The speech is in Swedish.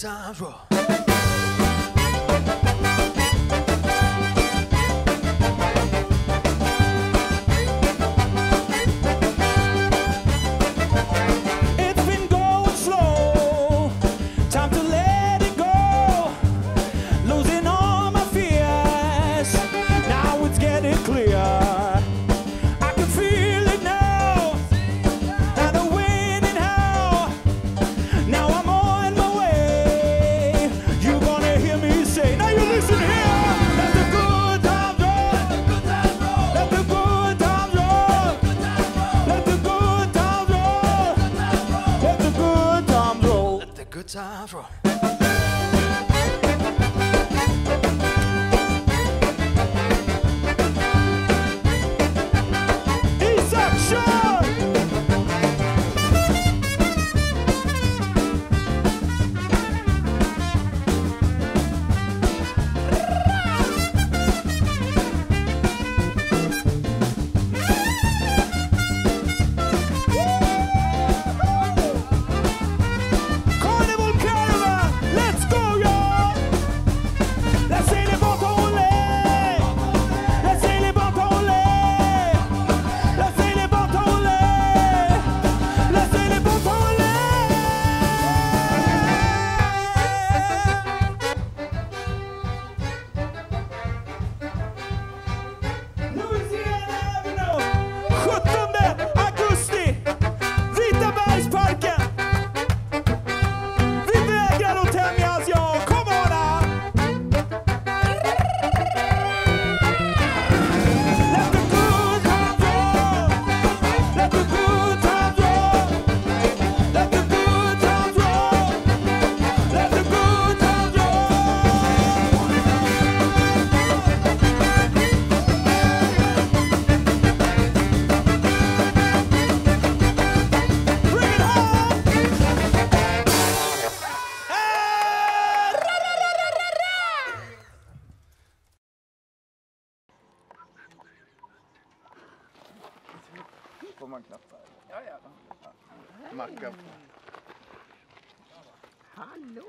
times raw. Time for. Får man knappa? Ja, ja. Macka. Hallå!